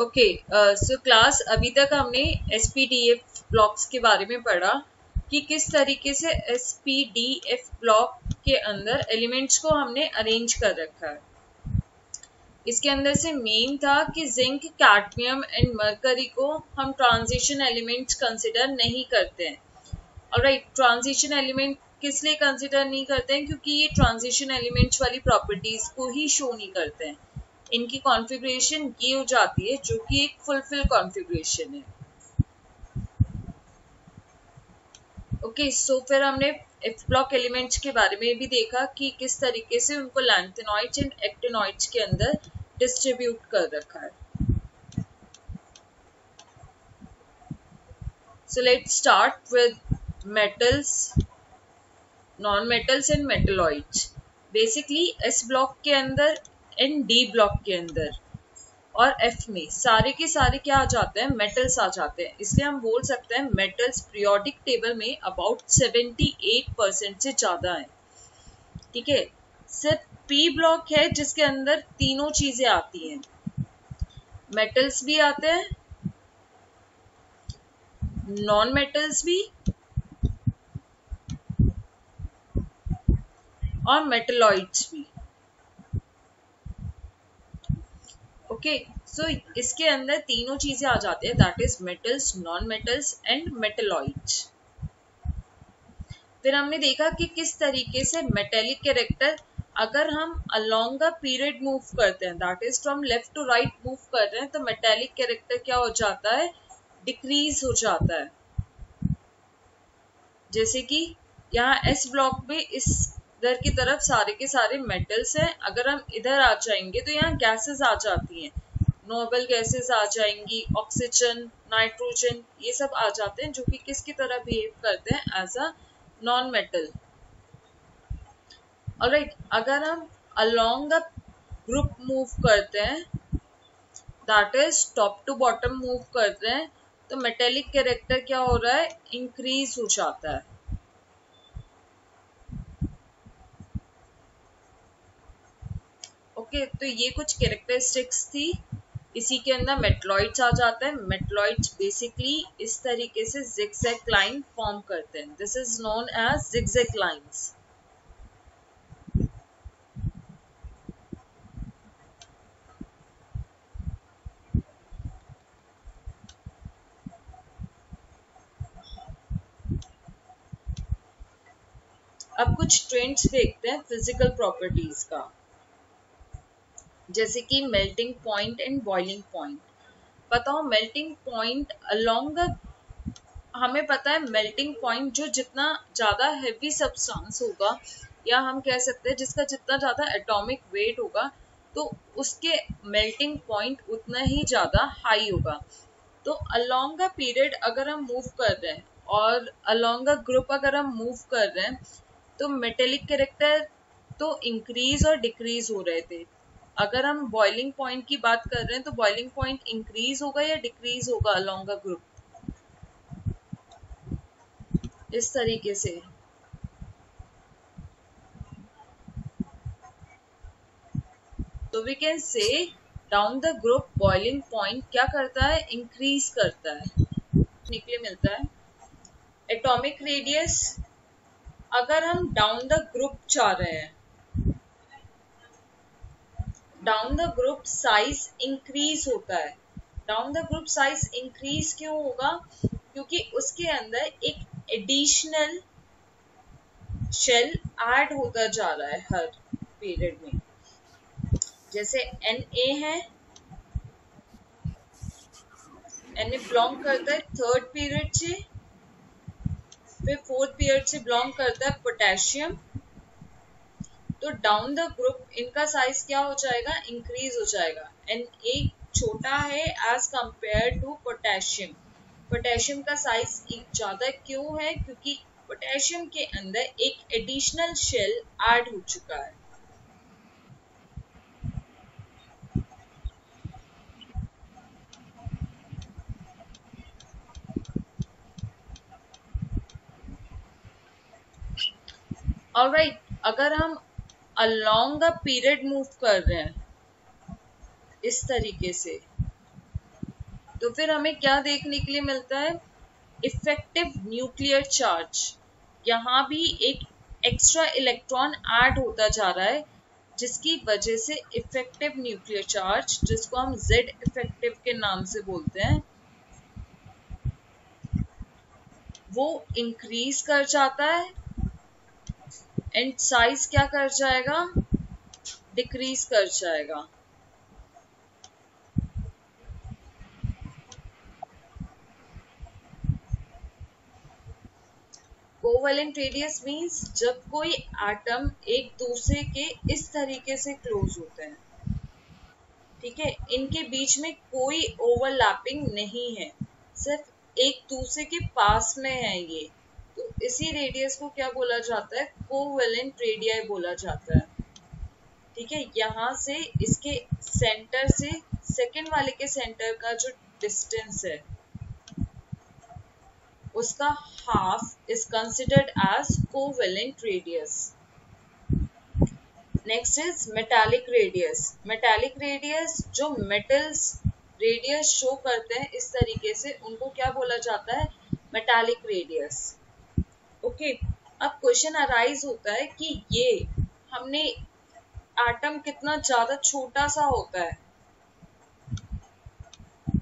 Okay so class अभी तक हमने S P D F blocks के बारे में पढ़ा कि किस तरीके से S P D F block के अंदर एलिमेंट्स को हमने अरेंज कर रखा है। इसके अंदर से मेन था कि जिंक कैडमियम एंड मरकरी को हम ट्रांजिशन एलिमेंट्स कंसिडर नहीं करते हैं। और राइट ट्रांजिशन एलिमेंट किस लिए कंसिडर नहीं करते हैं? क्योंकि ये ट्रांजिशन एलिमेंट्स वाली प्रॉपर्टीज़ को ही शो नहीं करते हैं। इनकी कॉन्फ़िगरेशन ये हो जाती है जो कि एक फुलफिल कॉन्फ़िगरेशन है। ओके okay, सो so फिर हमने एफ़ ब्लॉक एलिमेंट्स के बारे में भी देखा कि किस तरीके से उनको लैंथेनॉइड्स एंड एक्टिनॉइड्स के अंदर डिस्ट्रीब्यूट कर रखा है। So let's start with metals non metals and metalloids basically s block के अंदर एंड डी ब्लॉक के अंदर और एफ़ में सारे के सारे क्या आ जाते हैं? मेटल्स आ जाते हैं। इसलिए हम बोल सकते हैं मेटल्स पीरियोडिक टेबल में अबाउट 78 परसेंट से ज़्यादा है। ठीक है? सिर्फ़ पी ब्लॉक है जिसके अंदर तीनों चीज़ें आती हैं। मेटल्स भी आते हैं। नॉन मेटल्स भी। और मेटलॉइड्स भी। ओके सो इसके अंदर तीनों चीज़ें आ जाती है that is metals non metals and metalloids फिर हमने देखा कि किस तरीके से मेटेलिक कैरेक्टर अगर हम अलोंग पीरियड मूव करते हैं that is from left to right move कर रहे हैं तो मेटेलिक कैरेक्टर क्या हो जाता है डिक्रीज हो जाता है जैसे कि यहाँ एस ब्लॉक में इस इधर की तरफ़ सारे के सारे मेटल्स हैं। अगर हम इधर आ जाएँगे तो यहाँ गैसेस आ जाती हैं। नोबल गैसेस आ जाएँगी ऑक्सीजन नाइट्रोजन ये सब आ जाते हैं, जो कि किसकी तरह बिहेव करते हैं as a non metal right अगर हम अलोंग द ग्रुप मूव करते हैं that is top to bottom move करते हैं तो मेटेलिक कैरेक्टर क्या हो रहा है? इंक्रीज हो जाता है। ओके तो ये कुछ कैरेक्टरिस्टिक्स थी। इसी के अंदर मेट्लॉइड्स आ जाते हैं। मेट्लॉइड्स बेसिकली इस तरीके से जिगजैग लाइन फॉर्म करते हैं। This is known as zigzag lines अब कुछ ट्रेंड्स देखते हैं फ़िज़िकल प्रॉपर्टीज़ का। जैसे कि melting point and boiling point बताओ मेल्टिंग पॉइंट अलोंग हमें पता है मेल्टिंग पॉइंट जो जितना ज़्यादा हैवी सब्सटेंस होगा, या हम कह सकते हैं जिसका जितना ज़्यादा एटॉमिक वेट होगा तो उसके मेल्टिंग पॉइंट उतना ही ज़्यादा हाई होगा। तो अलोंग अ पीरियड अगर हम मूव कर रहे हैं, और अलोंग अ ग्रुप अगर हम मूव कर रहे हैं तो मेटेलिक कैरेक्टर तो इंक्रीज और डिक्रीज हो रहे थे। अगर हम बॉइलिंग पॉइंट की बात कर रहे हैं तो बॉइलिंग पॉइंट इंक्रीज होगा या डिक्रीज होगा अलोंग अ ग्रुप इस तरीके से। तो we can say down the group boiling point क्या करता है? इंक्रीज करता है। निकले मिलता है। एटॉमिक रेडियस अगर हम डाउन द ग्रुप चाह रहे हैं down the group size increase होता है। Down the group size increase क्यों होगा? क्योंकि उसके अंदर एक एडिशनल शेल ऐड होता जा रहा है हर पीरियड में। जैसे एन ए है। एन ए बिलोंग करता है थर्ड पीरियड से। फिर फोर्थ पीरियड से बिलोंग करता है पोटेशियम तो डाउन द ग्रुप इनका साइज़ क्या हो जाएगा? इंक्रीज हो जाएगा। एंड एक छोटा है as compare to potassium potassium का साइज़ ज़्यादा क्यों है? क्योंकि पोटेशियम के अंदर एक एडिशनल शेल ऐड हो चुका है। ऑलराइट right, अगर हम अलोंग अ पीरियड मूव कर रहे हैं, इस तरीके से। तो फिर हमें क्या देखने के लिए मिलता है? इफ़ेक्टिव न्यूक्लियर चार्ज यहाँ भी एक एक्स्ट्रा इलेक्ट्रॉन ऐड होता जा रहा है, जिसकी वजह से इफ़ेक्टिव न्यूक्लियर चार्ज जिसको हम जेड इफ़ेक्टिव के नाम से बोलते हैं, वो इंक्रीज कर जाता है। एंड साइज़ क्या कर जाएगा? डिक्रीज कर जाएगा। कोवेलेंट रेडियस मींस जब कोई एटम एक दूसरे के इस तरीके से क्लोज होते हैं। ठीक है? इनके बीच में कोई ओवरलैपिंग नहीं है। सिर्फ़ एक दूसरे के पास में है ये। तो इसी रेडियस को क्या बोला जाता है? कोवेलेंट रेडियाई बोला जाता है। ठीक है, यहाँ से इसके सेंटर से सेकेंड वाले के सेंटर का जो डिस्टेंस है, उसका half is considered as covalent radius next is metallic radius metallic radius जो मेटल्स रेडियस शो करते हैं, इस तरीके से उनको क्या बोला जाता है? मेटालिक रेडियस ओके अब क्वेश्चन अराइज होता है कि ये हमने एटम कितना ज़्यादा छोटा सा होता है।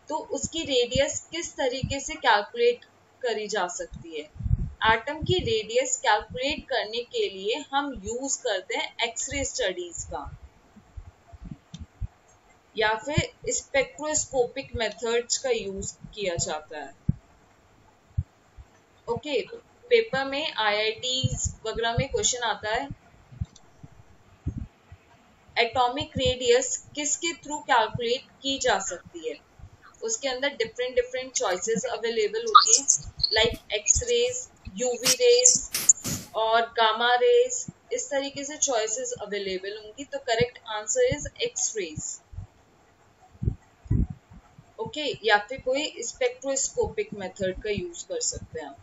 तो उसकी रेडियस किस तरीके से कैलकुलेट करी जा सकती है? एटम की रेडियस कैलकुलेट करने के लिए हम यूज़ करते हैं एक्सरे स्टडीज़ का। या फिर स्पेक्ट्रोस्कोपिक मेथड्स का यूज़ किया जाता है। ओके okay, पेपर में आईआईटी वगैरह में क्वेश्चन आता है। एटॉमिक रेडियस किसके थ्रू कैलकुलेट की जा सकती है? उसके अंदर डिफरेंट डिफरेंट चॉइसेस अवेलेबल होती है like X rays UV rays और गामा रेज इस तरीके से चॉइसेस अवेलेबल होंगी। तो correct answer is X rays okay या फिर कोई स्पेक्ट्रोस्कोपिक मेथड का यूज़ कर सकते हैं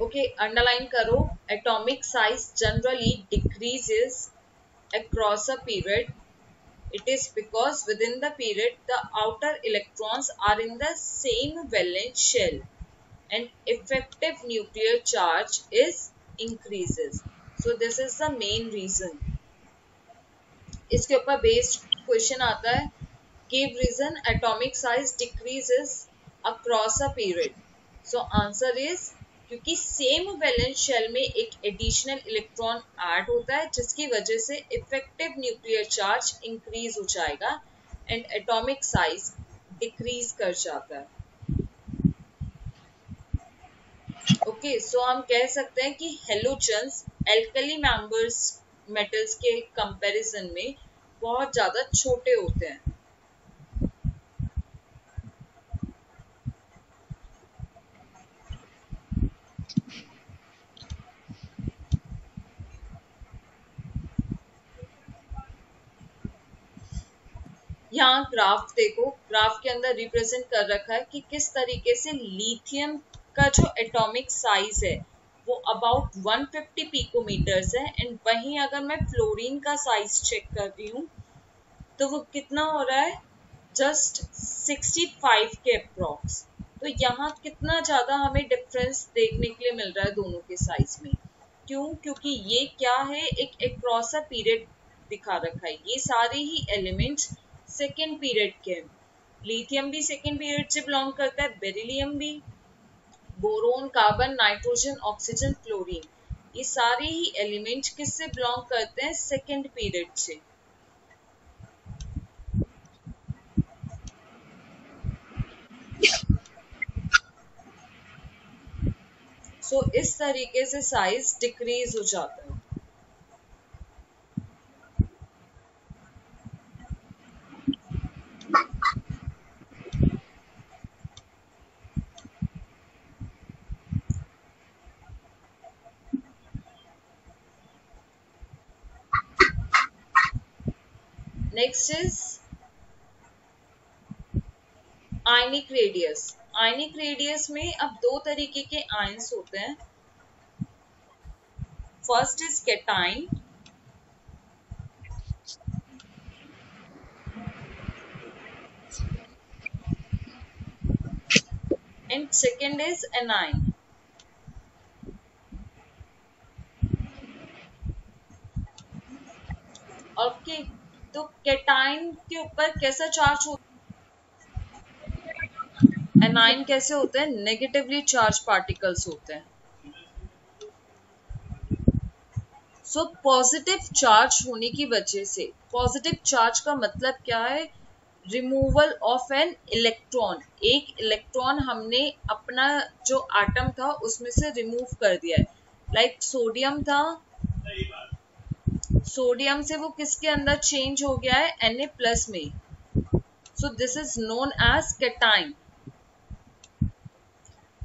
ओके। अंडरलाइन करो। Atomic size generally decreases across a period it is because within the period the outer electrons are in the same valence shell and effective nuclear charge is increases so this is the main reason इसके ऊपर based question आता है। Give reason atomic size decreases across a period. So answer is क्योंकि same valence shell में एक additional electron add होता है जिसकी वजह से इफ़ेक्टिव न्यूक्लियर चार्ज इंक्रीज हो जाएगा एंड एटॉमिक साइज़ डिक्रीज कर जाता है। ओके okay, सो so हम कह सकते हैं कि हेलोजन्स एल्कली मेंबर्स मेटल्स के कंपैरिजन में बहुत ज़्यादा छोटे होते हैं। यहाँ ग्राफ देखो, ग्राफ के अंदर रिप्रेजेंट कर रखा है कि किस तरीके से लिथियम का जो एटॉमिक साइज़ है, वो अबाउट 150 पिकोमीटर्स है एंड वहीं अगर मैं फ्लोरीन का साइज़ चेक कर रही हूँ तो वो कितना हो रहा है? जस्ट 65 के अप्रॉक्स तो यहाँ कितना ज़्यादा हमें डिफरेंस देखने के लिए मिल रहा है दोनों के साइज़ में। क्यों? क्योंकि ये क्या है? एक अक्रॉस अ पीरियड दिखा रखा है। ये सारे ही एलिमेंट्स सेकेंड पीरियड के लिथियम भी सेकेंड पीरियड से बिलोंग करता है बेरिलियम भी। Boron carbon nitrogen oxygen chlorine ये सारे ही एलिमेंट किससे बिलोंग करते हैं? सेकेंड पीरियड से। सो so, इस तरीके से साइज़ डिक्रीज हो जाता है। Next is ionic radius ionic radius में अब दो तरीके के आयंस होते हैं. First is cation and second is anion okay तो कैटाइन के ऊपर कैसा चार्ज होता है एनाइन कैसे होते हैं? नेगेटिवली चार्ज पार्टिकल्स होते हैं। सो पॉजिटिव चार्ज होने की वजह से पॉजिटिव चार्ज का मतलब क्या है? रिमूवल ऑफ़ एन इलेक्ट्रॉन एक इलेक्ट्रॉन हमने अपना जो आटम था, उसमें से रिमूव कर दिया है। लाइक like सोडियम था सोडियम से वो किसके अंदर चेंज हो गया है? Na प्लस में। So this is known as cation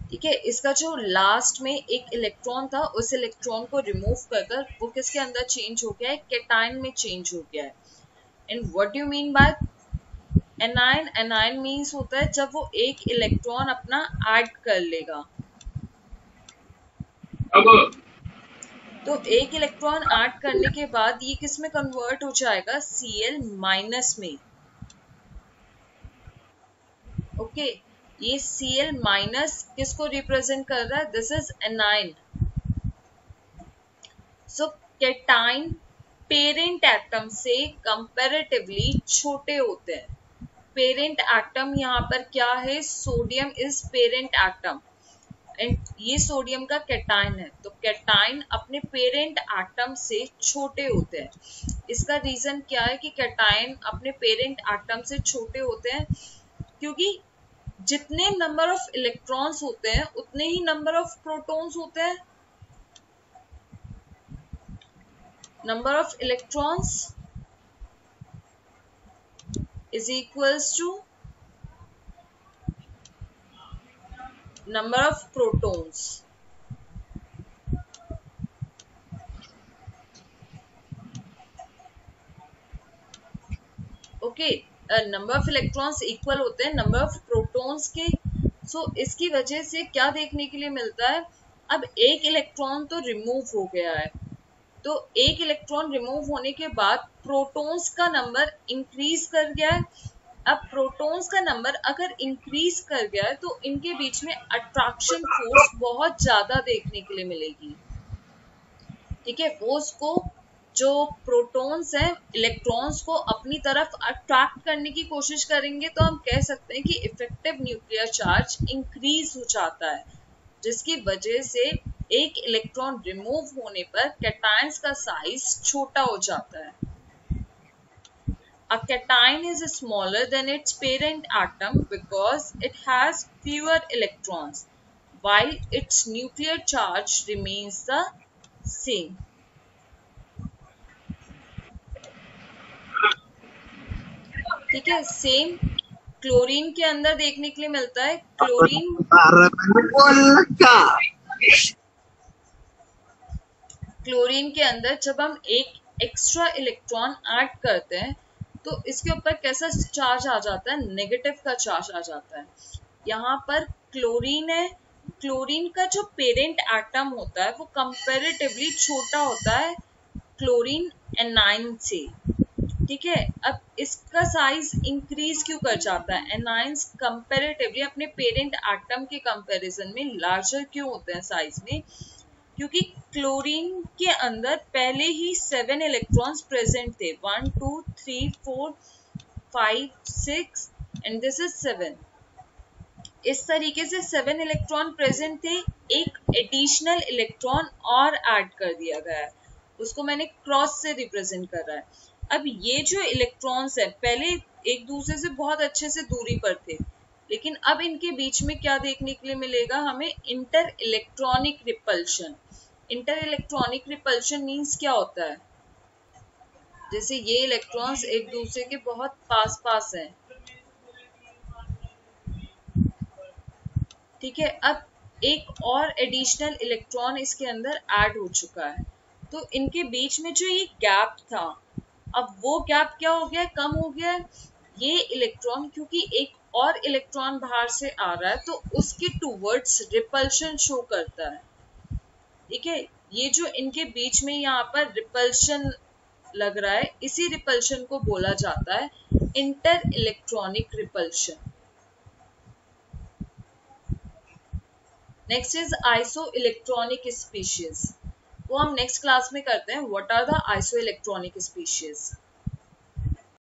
ठीक है, इसका जो लास्ट में एक इलेक्ट्रॉन था, उस इलेक्ट्रॉन को रिमूव कर कर वो किसके अंदर चेंज हो गया है? कैटाइन में चेंज हो गया है। And what you mean by anion anion means होता है जब वो एक इलेक्ट्रॉन अपना ऐड कर लेगा। तो एक इलेक्ट्रॉन ऐड करने के बाद ये किसमें कन्वर्ट हो जाएगा? Cl माइनस में। Okay okay. ये Cl माइनस किसको रिप्रेजेंट कर रहा है? This is anion so cation parent atom से कंपैरेटिवली छोटे होते हैं। पेरेंट एटम यहाँ पर क्या है? Sodium is parent atom and ये सोडियम का कैटाइन है। तो कैटाइन अपने पेरेंट एटम से छोटे होते हैं। इसका रीजन क्या है कि कैटाइन अपने पेरेंट एटम से छोटे होते हैं? क्योंकि जितने नंबर ऑफ़ इलेक्ट्रॉन्स होते हैं, उतने ही नंबर ऑफ़ प्रोटॉन्स होते हैं। Number of electrons is equals to number of protons. Okay number of electrons equal होते हैं नंबर ऑफ़ प्रोटॉन्स के। सो so, इसकी वजह से क्या देखने के लिए मिलता है? अब एक इलेक्ट्रॉन तो रिमूव हो गया है। तो एक इलेक्ट्रॉन रिमूव होने के बाद प्रोटॉन्स का नंबर इंक्रीज कर गया है। अब प्रोटॉन्स का नंबर अगर इंक्रीज कर गया है तो इनके बीच में अट्रैक्शन फोर्स बहुत ज़्यादा देखने के लिए मिलेगी। ठीक है? वो उसको जो प्रोटॉन्स हैं इलेक्ट्रॉन्स को अपनी तरफ़ अट्रैक्ट करने की कोशिश करेंगे तो हम कह सकते हैं कि इफ़ेक्टिव न्यूक्लियर चार्ज इंक्रीज हो जाता है, जिसकी वजह से एक इलेक्ट्रॉन रिमूव होने पर कैटाइंस का साइज़ छोटा हो जाता है। A cation is smaller than its parent atom because it has fewer electrons, while its nuclear charge remains the same. ठीक है सेम क्लोरीन के अंदर देखने के लिए मिलता है क्लोरीन क्लोरीन के अंदर जब हम एक एक्स्ट्रा इलेक्ट्रॉन ऐड करते हैं तो इसके ऊपर कैसा चार्ज आ जाता है? नेगेटिव का चार्ज आ जाता है। यहाँ पर क्लोरीन है। क्लोरीन का जो पेरेंट एटम होता है, वो कंपेरेटिवली छोटा होता है क्लोरीन एनाइन से। ठीक है? अब इसका साइज़ इंक्रीज क्यों कर जाता है? एनाइंस कंपेरेटिवली अपने पेरेंट एटम के कंपैरिजन में लार्जर क्यों होते हैं साइज़ में? क्योंकि क्लोरीन के अंदर पहले ही सेवन इलेक्ट्रॉन्स प्रेजेंट थे. One two three four five six and this is seven इस तरीके से सेवन इलेक्ट्रॉन प्रेजेंट थे. एक एडिशनल इलेक्ट्रॉन और ऐड कर दिया गया है. उसको मैंने क्रॉस से रिप्रेजेंट कर रहा है. अब ये जो इलेक्ट्रॉन्स है, पहले एक दूसरे से बहुत अच्छे से दूरी पर थे. लेकिन अब इनके बीच में क्या देखने के लिए मिलेगा? हमें inter electronic repulsion inter electronic repulsion means क्या होता है? जैसे ये इलेक्ट्रॉन्स एक दूसरे के बहुत पास पास हैं। ठीक है, अब एक और एडिशनल इलेक्ट्रॉन इसके अंदर ऐड हो चुका है। तो इनके बीच में जो ये गैप था, अब वो गैप क्या हो गया? कम हो गया। ये इलेक्ट्रॉन क्योंकि एक और इलेक्ट्रॉन बाहर से आ रहा है तो उसके टूवर्ड्स रिपल्शन शो करता है। ठीक है, ये जो इनके बीच में यहाँ पर रिपल्शन लग रहा है, इसी रिपल्शन को बोला जाता है inter electronic repulsion next is iso electronic species वो हम नेक्स्ट क्लास में करते हैं what are the iso electronic species